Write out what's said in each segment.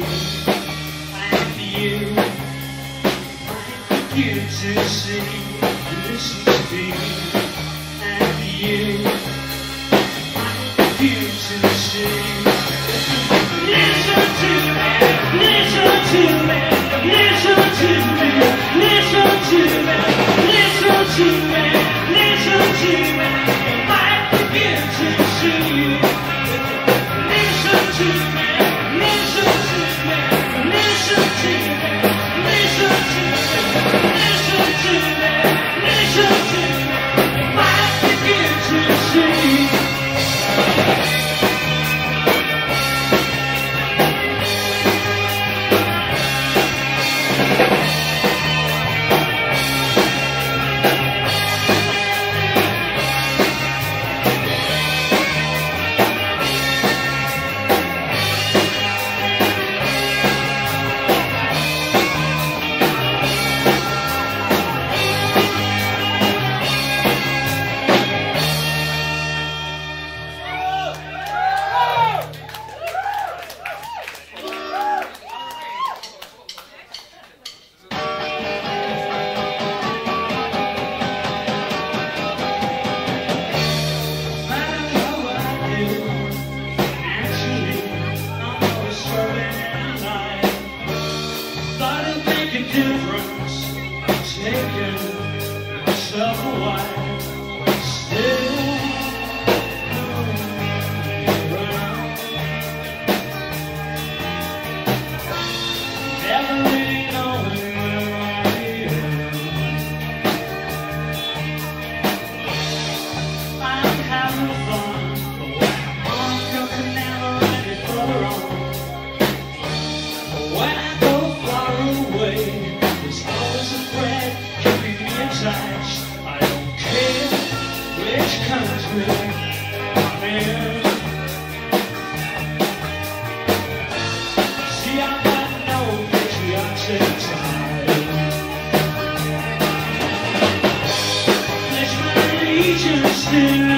Now and then I get so straight, got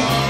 Yeah.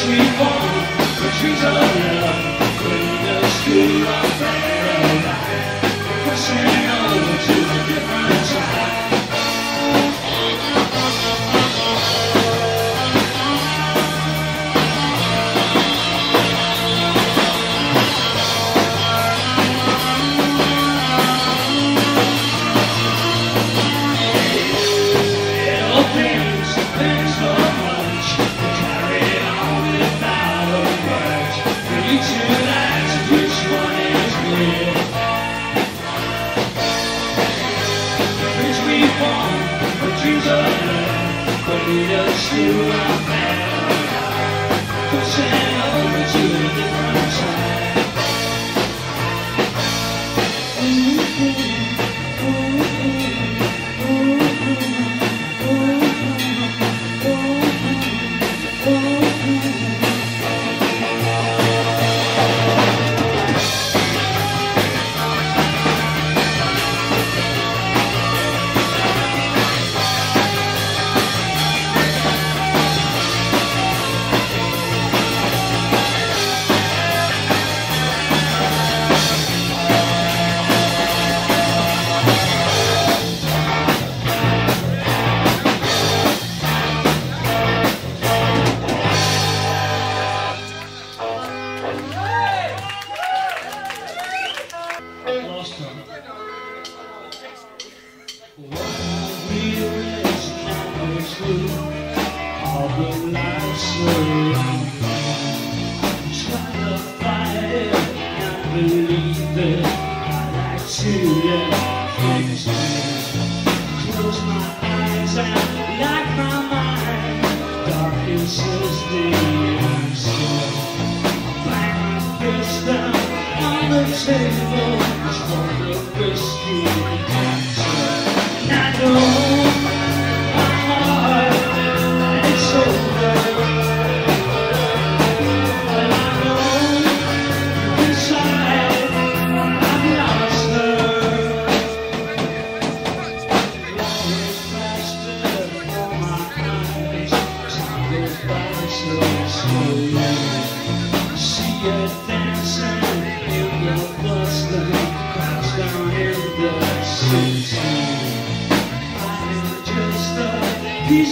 Jesus.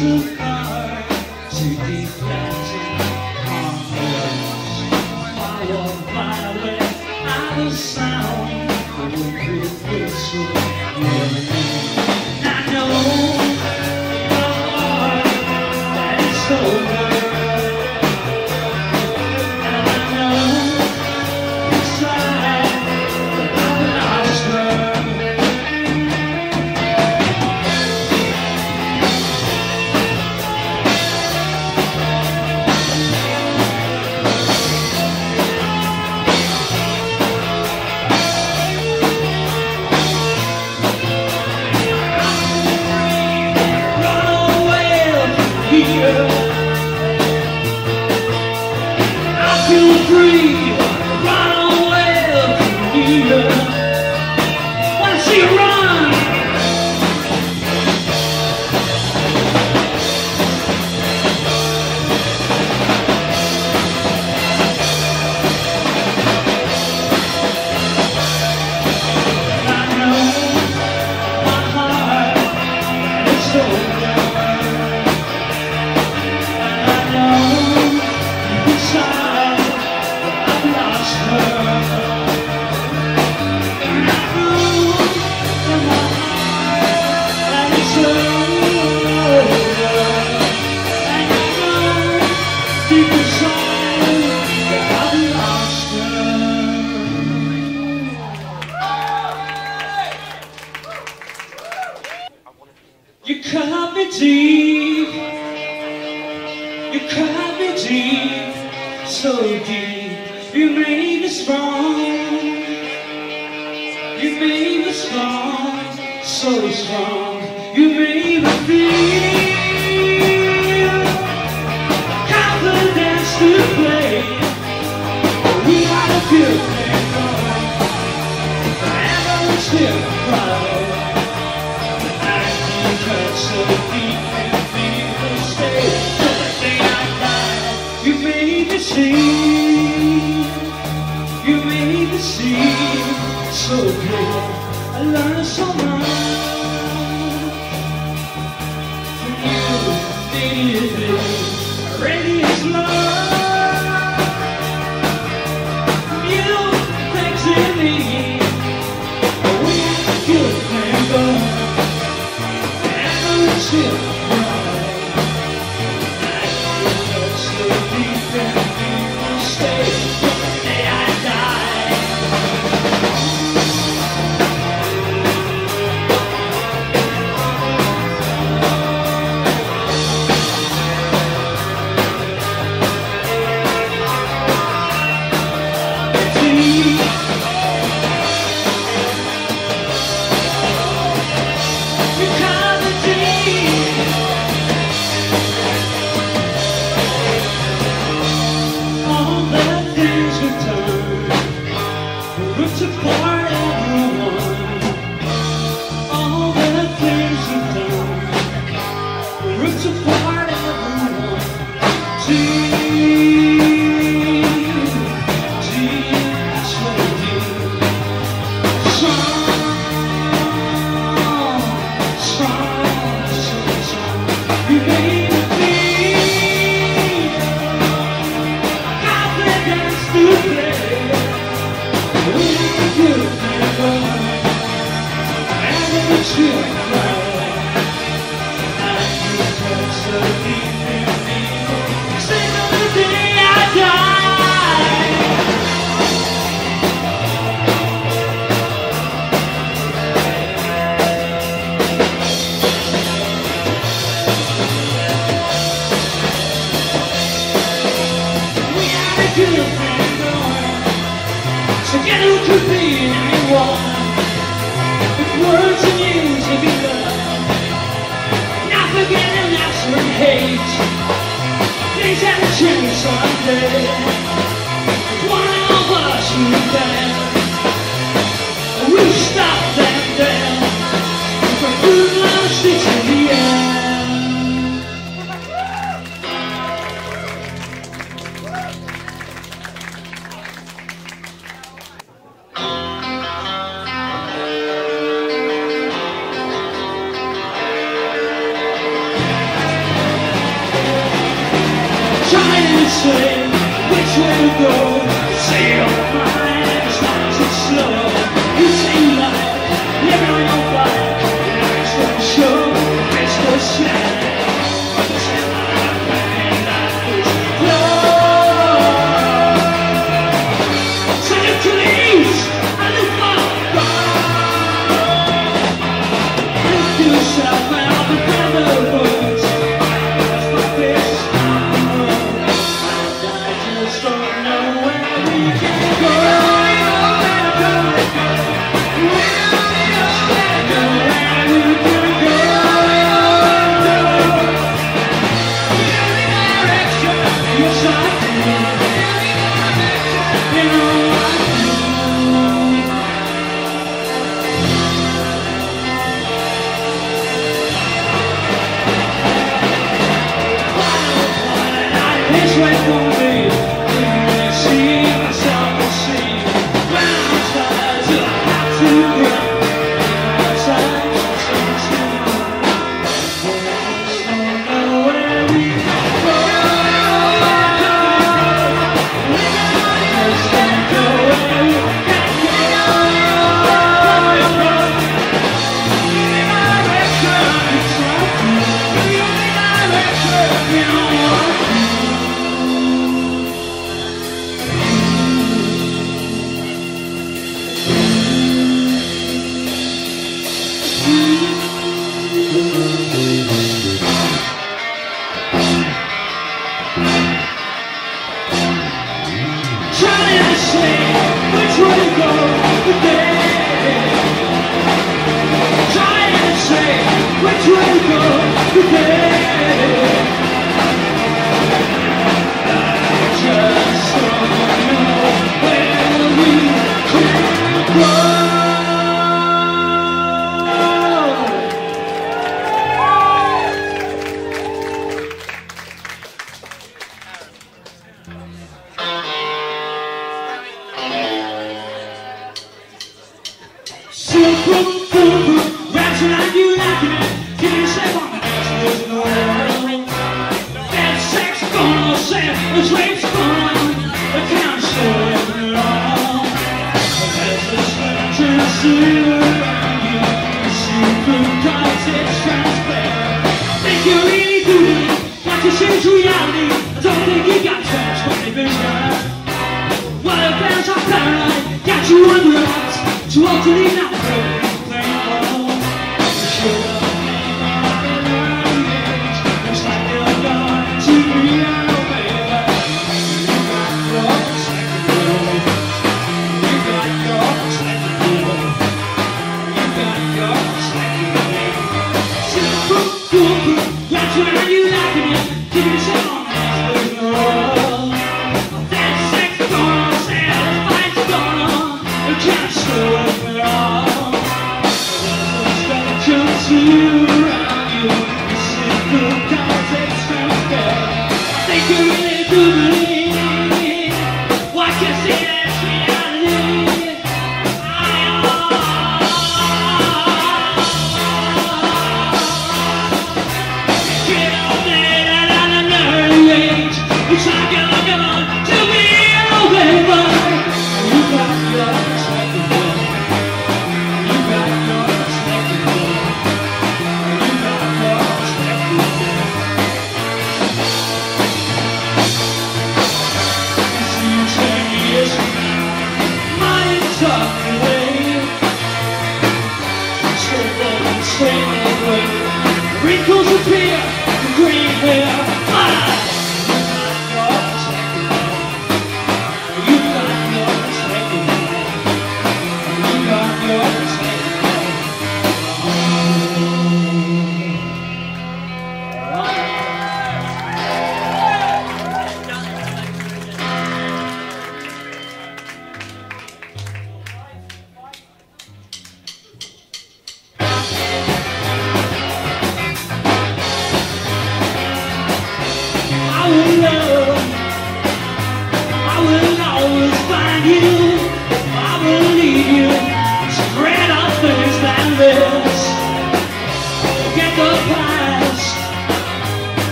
you. still I and the day I die You. made me see You made me see So pure I learned so much From you, baby Radiant love Yeah. Put. Can't show it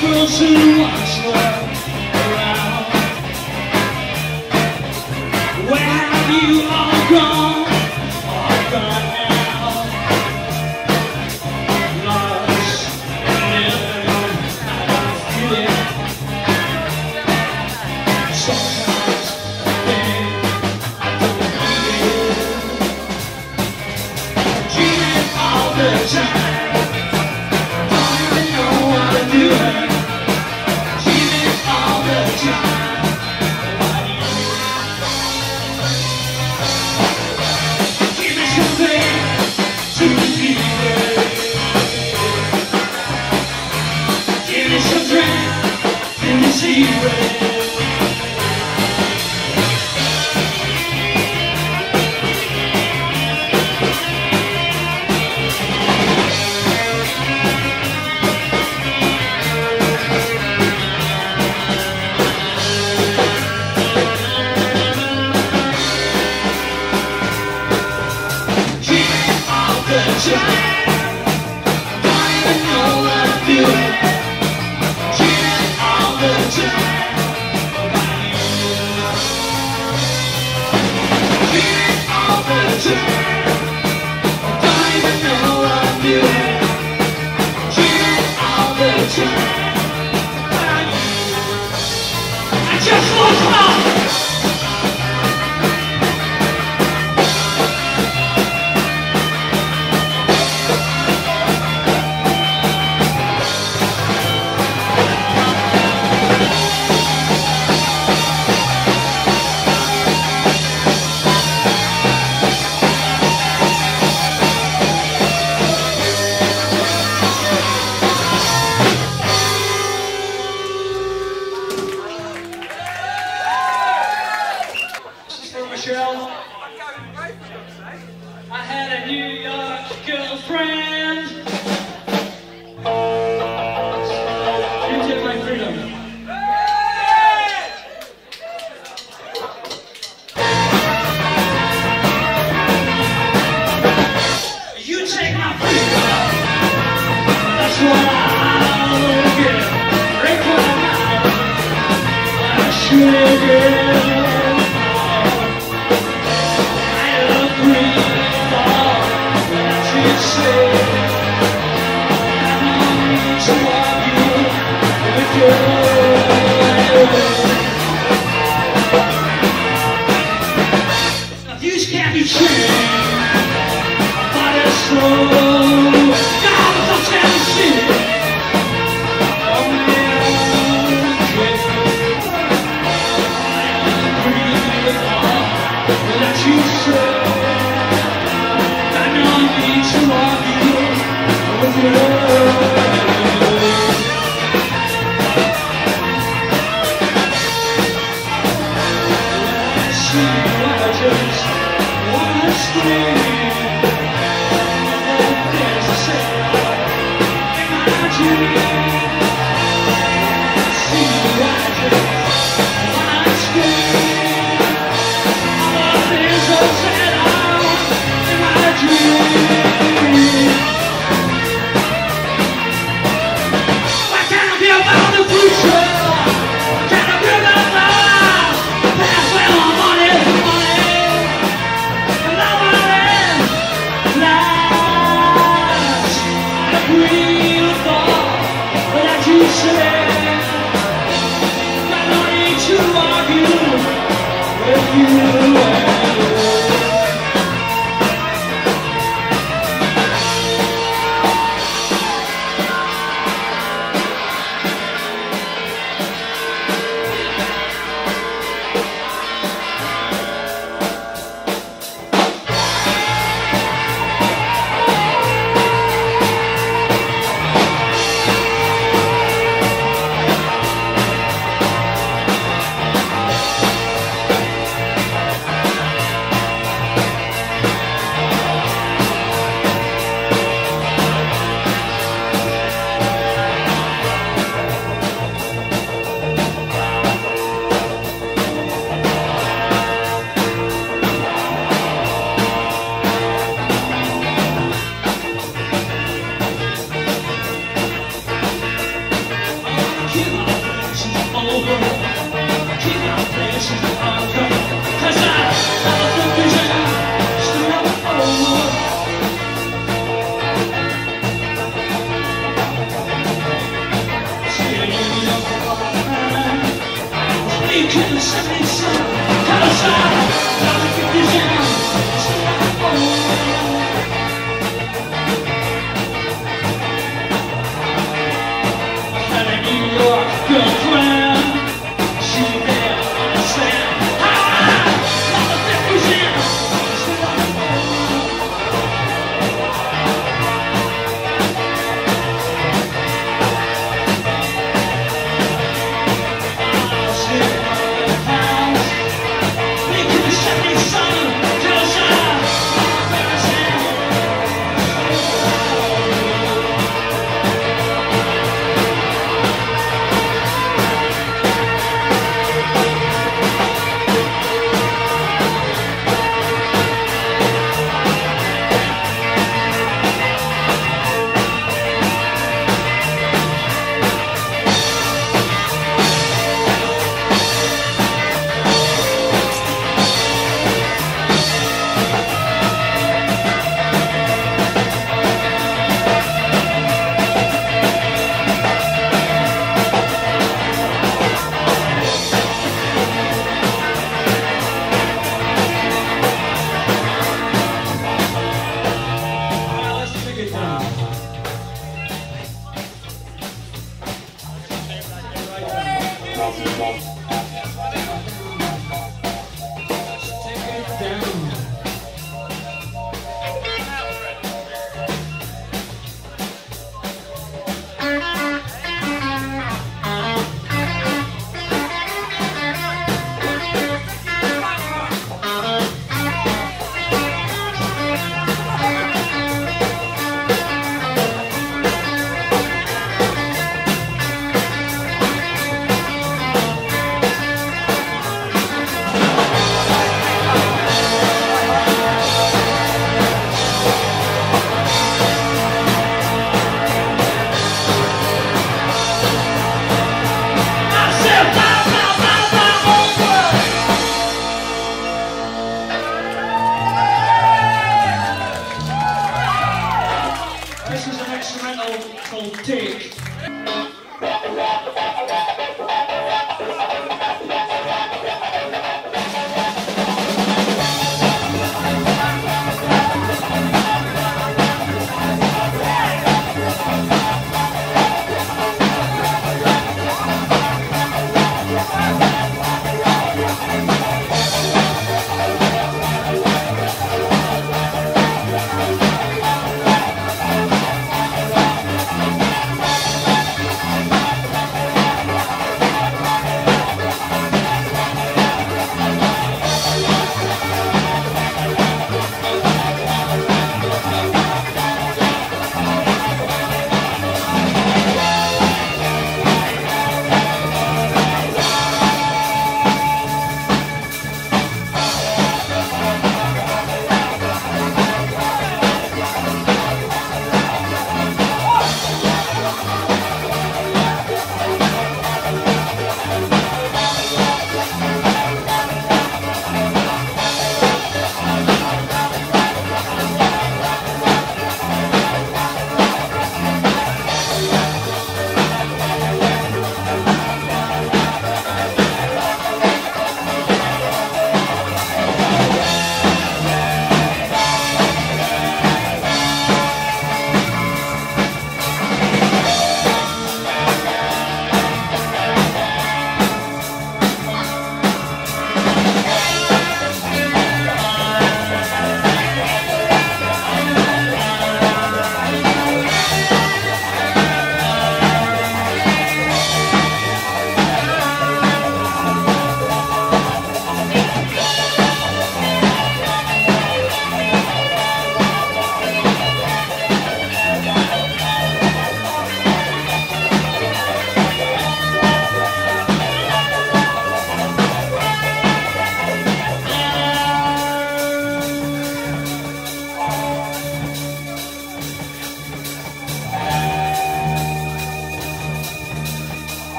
girls who were around. Where have you what